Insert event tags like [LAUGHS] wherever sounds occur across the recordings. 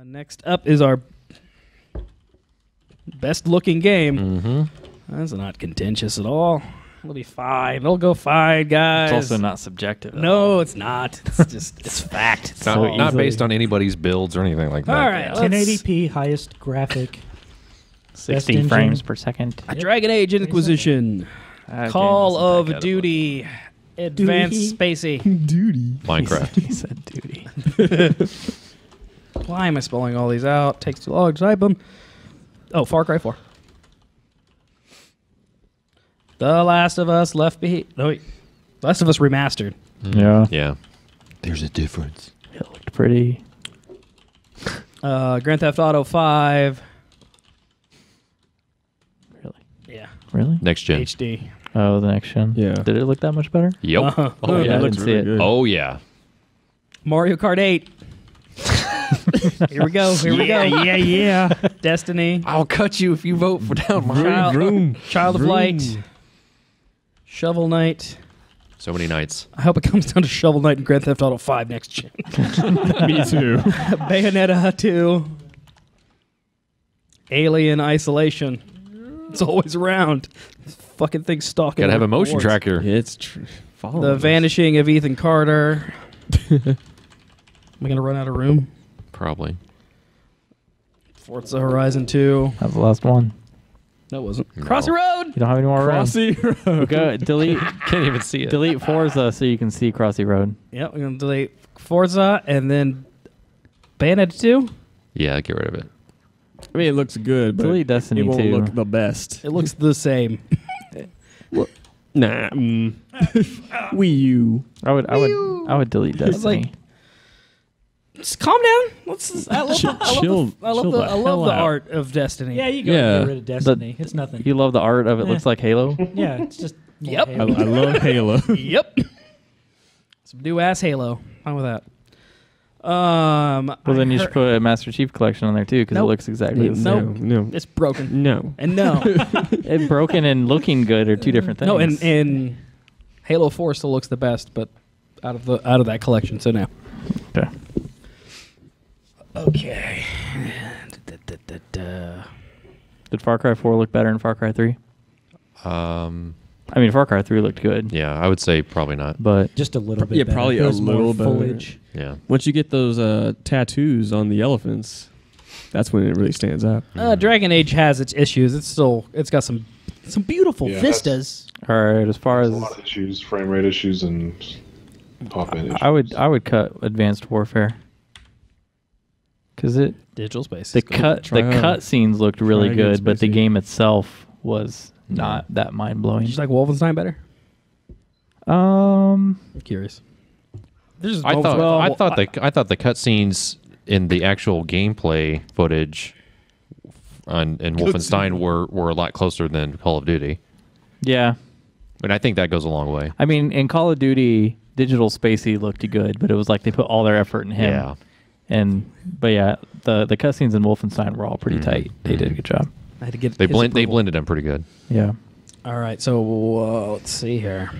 Uh, next up is our best looking game. Mm-hmm. That's not contentious at all. It'll be fine. It'll go fine, guys. It's also not subjective. at all. No, it's not. It's [LAUGHS] just it's fact. It's not, So not based on anybody's builds or anything like that. All right, let's- 1080p highest graphic. 60 frames per second. A Dragon Age Inquisition, Ah, Call James isn't that of Duty, Advanced Spacey. Duty. Minecraft. [LAUGHS] He said duty. [LAUGHS] Why am I spelling all these out? Takes too long to type them. Oh, Far Cry 4. The Last of Us Left Behind. No, wait. Last of Us Remastered. Yeah. yeah. There's a difference. It looked pretty. [LAUGHS] Uh, Grand Theft Auto 5. Really? Yeah. Really? Next gen. HD. Oh, the next gen. Yeah. Did it look that much better? Yep. Uh-huh. Oh yeah, [LAUGHS] yeah. I it looks didn't see really it. good. Oh yeah. Mario Kart 8. [LAUGHS] Here we go. Here we go. yeah, yeah. [LAUGHS] Destiny. I'll cut you if you vote for down Child, vroom, Child of vroom. Light. Shovel Knight. So many nights. I hope it comes down to Shovel Knight and Grand Theft Auto 5 next gen. [LAUGHS] Me too. Bayonetta 2. Alien Isolation. It's always around. This fucking thing stalking. Gotta have a motion boards. tracker. it's tr- follow The us. Vanishing of Ethan Carter. Am I gonna run out of room? Probably. Forza Horizon 2. That's the last one. That wasn't. No. Crossy Road. You don't have any more rounds? Crossy Road. Go delete [LAUGHS] Can't even see it. delete Forza so you can see Crossy Road. Yep, we're gonna delete Forza and then Bayonetta 2. Yeah, get rid of it. I mean, it looks good, but Delete Destiny it won't too. look the best. It looks the same. [LAUGHS] Nah. Mm. [LAUGHS] Wii U. I would I would I would delete was like, Destiny. Just calm down. Let's. I love, the, I love, Chill- the, I love, chill the, the I love hell the out. art of Destiny. Yeah, you go Yeah. get rid of Destiny. it's nothing. you love the art of it. Looks like Halo. yeah, it's just. [LAUGHS] Yep. I, Halo. I love Halo. [LAUGHS] Yep. Some new ass Halo. Fine with that. Um. Well, I then you should heard- put a Master Chief collection on there too, because Nope. it looks exactly the Nope. same. No, no, It's broken. no. And no, [LAUGHS] It broken and looking good are two different things. no, and and Halo Four still looks the best, but out of the out of that collection. So now. Okay. Okay. Did Far Cry 4 look better than Far Cry 3? Um. I mean, Far Cry 3 looked good, Yeah, I would say probably not. but Just a little bit. Yeah, better. probably a was more little better. foliage. Yeah. Once you get those uh, tattoos on the elephants, that's when it really stands out. Uh, Dragon Age has its issues. It's still it's got some some beautiful Yeah, vistas. all right. As far a as lot of issues, frame rate issues, and pop in issues. I would, I would cut Advanced Warfare because it Digital space. the cut the Try- cut scenes looked really try good, but the game itself was not that mind blowing. Did you like Wolfenstein better? Um, I'm curious. There's I thought well, I thought the I thought the cutscenes in the actual gameplay footage on in Wolfenstein were were a lot closer than Call of Duty, yeah. and I think that goes a long way. I mean, in Call of Duty, Digital Spacey looked good, but it was like they put all their effort in him. Yeah. And but yeah, the the cutscenes in Wolfenstein were all pretty Mhm. tight. They did a good job. I had to get They his blend they approval. blended them pretty good. Yeah. All right, so uh, let's see here.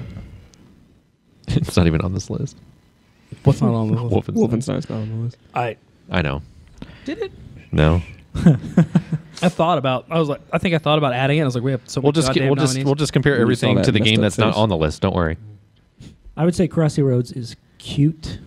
[LAUGHS] it's not even on this list. What's not on the list? Wolfenstein. Wolfenstein's not on the list. I I know. did it. No. [LAUGHS] I thought about. I was like, I think I thought about adding it. I was like, we have so We'll much just goddamn we'll just nominees. we'll just compare We saw everything that to the messed game up that's not face. on the list. Don't worry. I would say Crossy Roads is cute.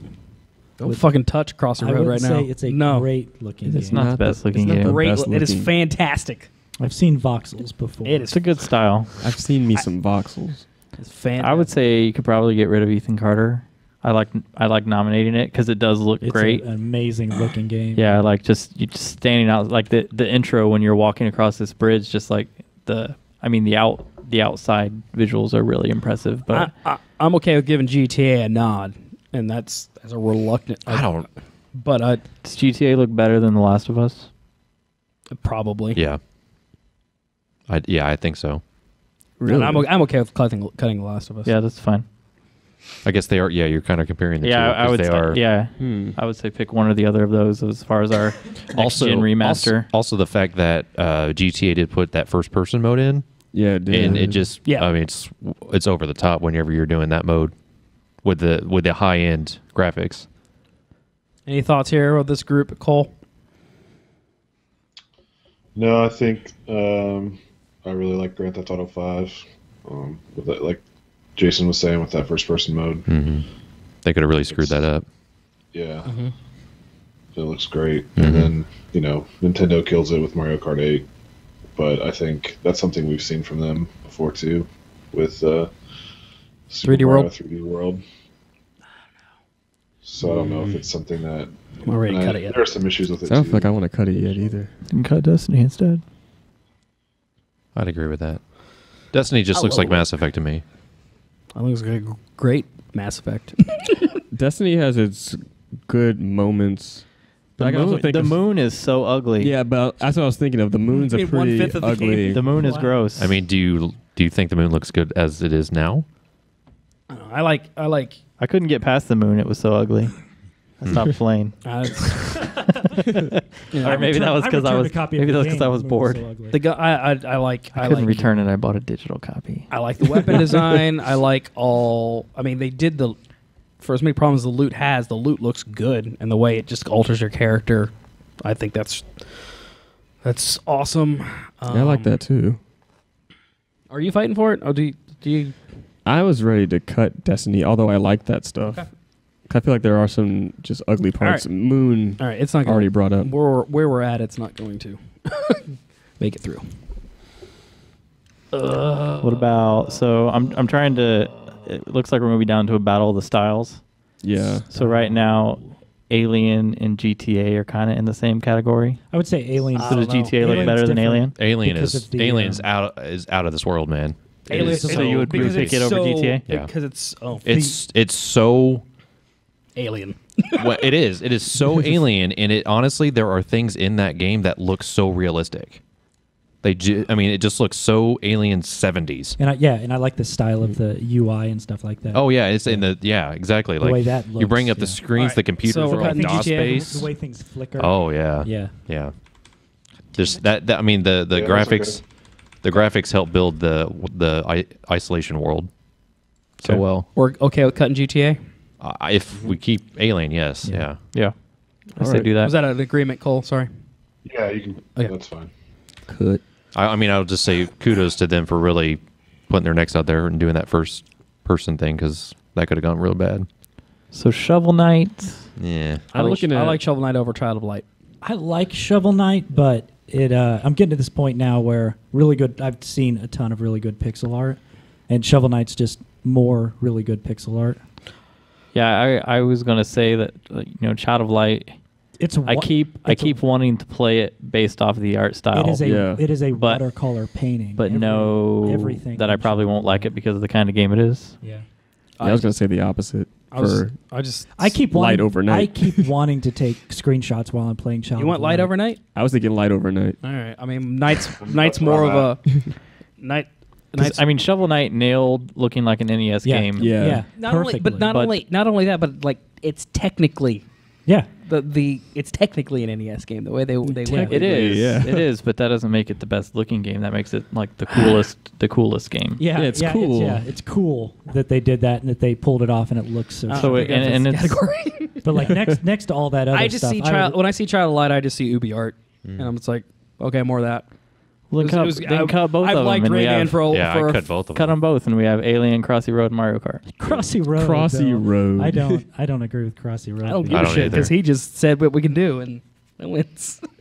Don't fucking touch Crossy I Road wouldn't right now. it's a no. great looking game. It's game. not the best the- looking it's not game. the Great. best It is fantastic. I've seen voxels before. It is. It's a good style. I've seen me some voxels. It's fantastic. I would say you could probably get rid of Ethan Carter. I like I like nominating it because it does look It's great. an amazing looking game. yeah, like just you just standing out like the the intro when you're walking across this bridge, just like the I mean the out the outside visuals are really impressive. But I, I, I'm okay with giving GTA a nod, and that's as a reluctant. I don't. But I does GTA look better than The Last of Us? probably. Yeah. I yeah I think so. And I'm, o- I'm okay with cutting cutting The Last of Us. Yeah, that's fine. I guess they are. Yeah, you're kind of comparing the yeah, two. I 'cause would They say, are yeah. Hmm. I would say pick one or the other of those as far as our [LAUGHS] also gen remaster. Also, also the fact that uh, GTA did put that first person mode in, Yeah, dude. and it just Yeah. I mean it's it's over the top whenever you're doing that mode with the with the high end graphics. Any thoughts here with this group, Cole? No, I think um, I really like Grand Theft Auto Five. Um, with that, like Jason was saying, with that first-person mode, mm-hmm. They could have really screwed that up. yeah, Mhm. it looks great. Mhm. And then you know, Nintendo kills it with Mario Kart Eight, but I think that's something we've seen from them before too, with uh, Super 3D Mario World? 3D World. So I don't know if hmm. it's something that. I'm not ready to cut I- it yet. There are some issues with it I don't too. feel like I want to cut it yet either. Can cut Destiny instead. I'd agree with that. Destiny just I looks like it. Mass Effect to me. I think it's a great Mass Effect. [LAUGHS] Destiny has its good moments. The, But I can also moon, the of- moon is so ugly. Yeah, but that's what I was thinking of. The moon's I a mean, pretty one-fifth of the ugly. The moon is gross. I mean, do you do you think the moon looks good as it is now? I, know, I like I like. I couldn't get past the moon. It was so ugly. I stopped [LAUGHS] playing. Uh, it's- you know, Or maybe that was because I returned was- copy maybe the that was 'cause I was The movie bored. so the guy I, I I like I I, couldn't like return it. I bought a digital copy. I like the weapon [LAUGHS] design. I like all. I mean, they did the. For as many problems the loot has, the loot looks good, and the way it just alters your character, I think that's that's awesome. Yeah, I like Um, that too. Are you fighting for it? Oh, do you, do you? I was ready to cut Destiny, although I like that stuff. Okay. I feel like there are some just ugly parts. right. Moon All right, it's not already going. brought up. Where we're, where we're at, it's not going to [LAUGHS] make it through. Uh, What about? So I'm I'm trying to. It looks like we're gonna down to a battle of the styles. Yeah. So right now, Alien and GTA are kind of in the same category. I would say Alien. So does don't know. GTA look Alien's better than. Alien? Alien Because is the, Alien's um, out is out of this world, man. It Aliens is is So you would because pick it's it over so- GTA? Yeah. because it's oh It's it's so alien. [LAUGHS] well, it is. It is so [LAUGHS] alien, and it honestly, there are things in that game that look so realistic. They, ju- I mean, it just looks so alien seventies. And I, yeah, and I like the style of the UI and stuff like that. Oh yeah, it's in the yeah, exactly. The Like way that you bring looks, up the screens, Alright, the computers so are we're all DOS based. the way things flicker. Oh yeah, yeah. yeah. Just that, that. I mean, the the Yeah, graphics, good. The graphics help build the the isolation world so Okay. well. We're okay with cutting GTA. Uh, if we keep Alien, yes, Yeah. yeah. Yeah. I say Alright. do that. Was that an agreement, Cole? Sorry. Yeah, you can. Okay. That's fine. Cut. I, I mean, I'll just say kudos to them for really putting their necks out there and doing that first person thing because that could have gone real bad. so Shovel Knight. Yeah. I I'm like, looking I at- like Shovel Knight over Child of Light. I like Shovel Knight, but it. Uh, I'm getting to this point now where really good. I've seen a ton of really good pixel art, and Shovel Knight's just more really good pixel art. Yeah, I I was gonna say that you know Child of Light. It's. I wa- keep I it's a- keep wanting to play it based off of the art style. It is a. Yeah. It is a But- watercolor painting. but Every- no everything that I probably won't like it because of the kind of game it is. Yeah. Yeah, I was gonna say the opposite. I was, for I just I keep Light wanting, overnight. I keep [LAUGHS] wanting to take screenshots while I'm playing Child. You want of light overnight? I was thinking light overnight. All right. I mean, night's Knight's That's where more of a [LAUGHS] night. 'Cause, Knight's, I mean, Shovel Knight nailed looking like an NES Yeah. game. Yeah. Yeah. not only, but perfectly. not But- only not only that, but like it's technically Yeah. the the it's technically an NES game. The way they they Technically, went. It is. Yeah. It is, but that doesn't make it the best looking game. That makes it like the [SIGHS] coolest the coolest game. Yeah, Yeah, it's yeah, cool. yeah, it's cool that they did that and that they pulled it off and it looks so. I So it- and- and it's- category. [LAUGHS] but like next next to all that other I just stuff, see I child would- when I see Child of Light, I just see UbiArt, mm. and I'm just like, okay, more of that. Well, then It cut, was- it was- then I- cut both I've of liked them. and we Rayman have, for a, Yeah, for I a cut both of cut them. them both, and we have Alien, Crossy Road, Mario Kart. Crossy Road. Crossy though. Road. I don't. [LAUGHS] I don't agree with Crossy Road. I don't give I a don't shit because he just said what we can do, and it wins. [LAUGHS]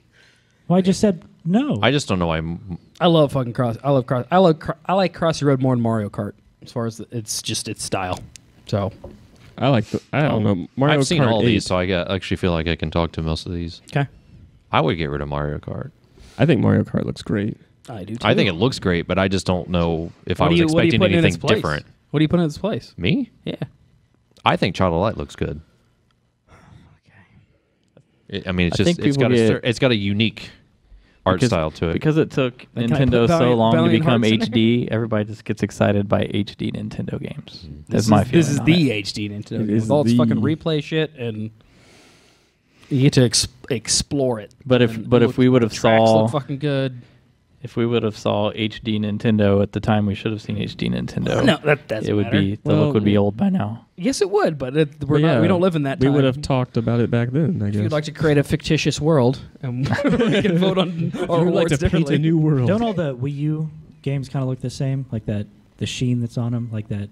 Well, I just said no. I just don't know why. m- I love fucking cross. I love cross. I love. Cro- I like Crossy Road more than Mario Kart as far as the, it's just its style. So I like. The, I don't oh, know. Mario I've seen all 8, these, so I got, actually feel like I can talk to most of these. okay, I would get rid of Mario Kart. I think Mario Kart looks great. I do. Too. I think it looks great, but I just don't know if What I do was you- what do you expecting put in its anything place? different. What do you put in its place? Me? Yeah. I think Child of Light looks good. [SIGHS] It- I mean, it's I just think it's people got a get- cer- it's got a unique art Because- style to it. Because it took Then can I Nintendo put so Valiant- long Valiant to become Hearts in? HD, [LAUGHS] everybody just gets excited by HD Nintendo games. Mm-hmm. That's This my is, feeling. This is on the it. HD Nintendo It game is with all its the- fucking replay shit, and you get to ex- explore it. But if but it if we would have saw look fucking good. if we would have saw HD Nintendo at the time, we should have seen HD Nintendo. No, that doesn't it would matter. be the Well, look would be old by now. Yes, it would, but it, we're Well, not. We don't live in that time. We time. would have talked about it back then. I If guess. you'd like to create a fictitious world, and [LAUGHS] we can vote on our You'd like awards to paint differently. a new world. Don't all the Wii U games kind of look the same? Like that, the sheen that's on them, like that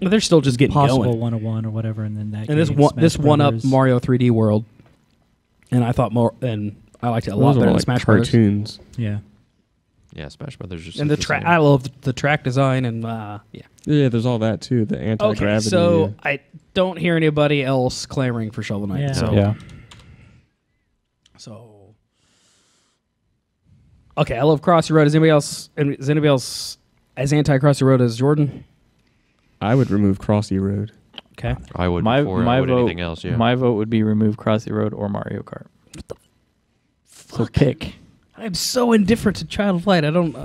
But they're still just getting possible going. 101 or whatever, and then that. And this game, one, Smash this one up Brothers. Mario 3D World, and I thought more, and I liked it a Those lot are better than like Smash Brothers. cartoons. Yeah. Yeah, Smash Brothers. Just And the track, I love the track design, and uh, yeah. Yeah, there's all that too. The anti Okay, gravity. so I don't hear anybody else clamoring for Shovel Knight. Yeah. So, Yeah. so okay, I love Crossy Road. Is anybody else? Is anybody else as anti Crossy Road as Jordan? I would remove Crossy Road. Okay, I would my before my I would vote. anything else. Yeah. My vote would be remove Crossy Road or Mario Kart. What the fuck? So pick. I'm so indifferent to Child of Light. I don't. Uh,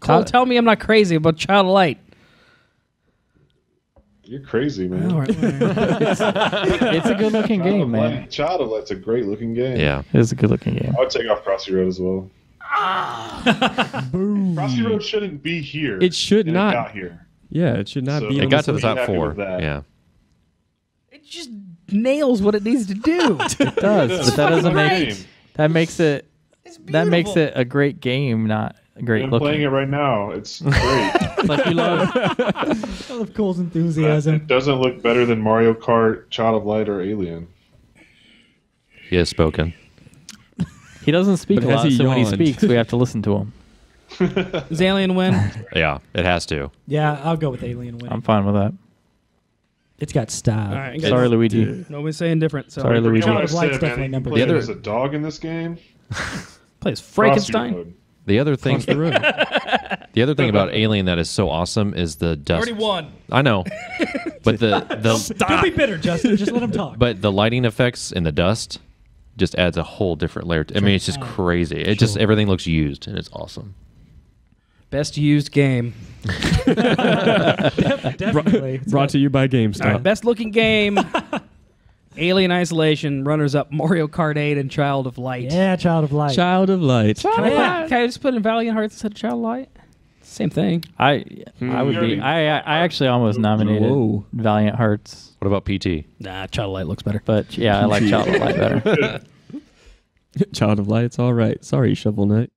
Cole, Child- tell me I'm not crazy about Child of Light. You're crazy, man. All right, all right. It's a good looking Child game, of man. Light- Child of Light's a great looking game. yeah. It's a good looking game. I would take off Crossy Road as well. [LAUGHS] Boom. Crossy Road shouldn't be here. It should not. It got here. Yeah, it should not So- be. It got to the top four. that. Yeah. It just nails what it needs to do. [LAUGHS] It does, but that doesn't make Game. that makes it It's that makes beautiful. it a great game, not a great I'm looking. playing it right now. It's great. [LAUGHS] like you love. I love Cole's But enthusiasm. it doesn't look better than Mario Kart, Child of Light, or Alien. He has spoken. He doesn't speak But a has lot, he so when he yawned? speaks, we have to listen to him. [LAUGHS] Does Alien win? Yeah, it has to. Yeah, I'll go with Alien winning. I'm fine with that. It's got style. All right. Sorry, Luigi. Nobody's saying different. So Sorry, Luigi. Forget Child of Light's definitely man. number You can two. play The as other- a dog in this game. [LAUGHS] plays Frankenstein. The other thing, the road. [LAUGHS] the other thing about Alien that is so awesome is the dust. Already won. I know, but the [LAUGHS] the Stop. Don't be bitter, Justin. Just let him talk. but the lighting effects in the dust just adds a whole different layer. To, I mean, it's just crazy. It just everything looks used and it's awesome. Best used game. [LAUGHS] Definitely. It's Brought to you by GameStop. All right, best looking game. [LAUGHS] Alien Isolation, runners up Mario Kart 8 and Child of Light. Yeah, Child of Light. Child of Light. Can I, Yeah. put, can I just put in Valiant Hearts instead of Child of Light? Same thing. I hmm. I would be. I I actually almost nominated Whoa. Valiant Hearts, What about PT? Nah, Child of Light looks better. but yeah, I like [LAUGHS] Child of Light better. Child of Light's all right. Sorry, Shovel Knight.